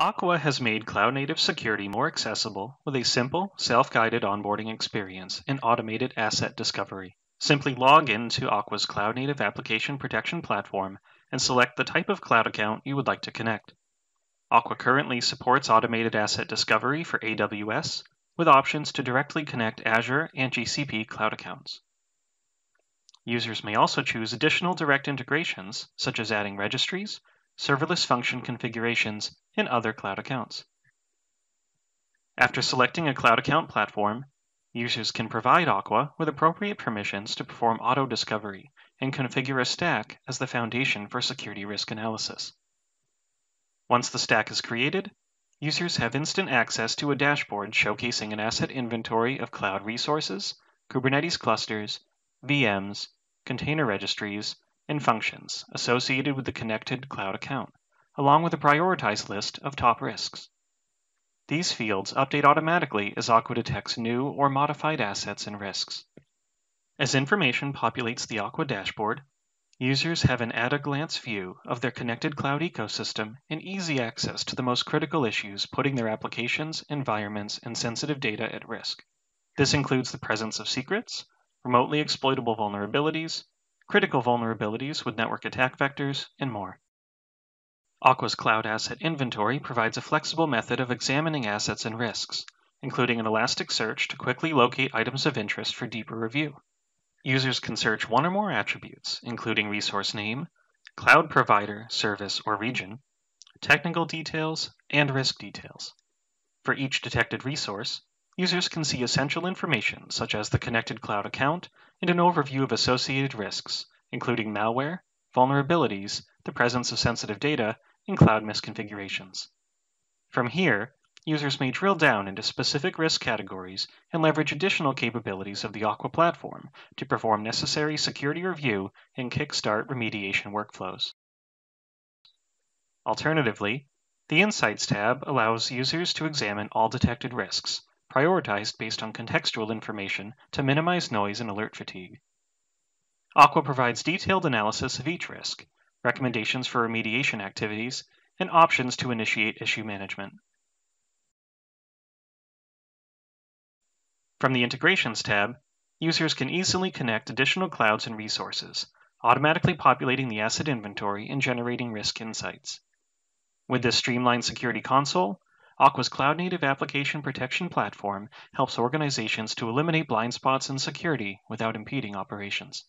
Aqua has made cloud native security more accessible with a simple, self guided onboarding experience and automated asset discovery. Simply log in to Aqua's cloud native application protection platform and select the type of cloud account you would like to connect. Aqua currently supports automated asset discovery for AWS with options to directly connect Azure and GCP cloud accounts. Users may also choose additional direct integrations, such as adding registries, serverless function configurations, and other cloud accounts. After selecting a cloud account platform, users can provide Aqua with appropriate permissions to perform auto discovery and configure a stack as the foundation for security risk analysis. Once the stack is created, users have instant access to a dashboard showcasing an asset inventory of cloud resources, Kubernetes clusters, VMs, container registries, and functions associated with the connected cloud account, along with a prioritized list of top risks. These fields update automatically as Aqua detects new or modified assets and risks. As information populates the Aqua dashboard, users have an at-a-glance view of their connected cloud ecosystem and easy access to the most critical issues putting their applications, environments, and sensitive data at risk. This includes the presence of secrets, remotely exploitable vulnerabilities, critical vulnerabilities with network attack vectors, and more. Aqua's Cloud Asset Inventory provides a flexible method of examining assets and risks, including an elastic search to quickly locate items of interest for deeper review. Users can search one or more attributes, including resource name, cloud provider, service, or region, technical details, and risk details. For each detected resource, Users can see essential information such as the connected cloud account and an overview of associated risks, including malware, vulnerabilities, the presence of sensitive data, and cloud misconfigurations. From here, users may drill down into specific risk categories and leverage additional capabilities of the Aqua platform to perform necessary security review and kickstart remediation workflows. Alternatively, the Insights tab allows users to examine all detected risks, prioritized based on contextual information to minimize noise and alert fatigue. Aqua provides detailed analysis of each risk, recommendations for remediation activities, and options to initiate issue management. From the Integrations tab, users can easily connect additional clouds and resources, automatically populating the asset inventory and generating risk insights. With this streamlined security console, Aqua's cloud native application protection platform helps organizations to eliminate blind spots in security without impeding operations.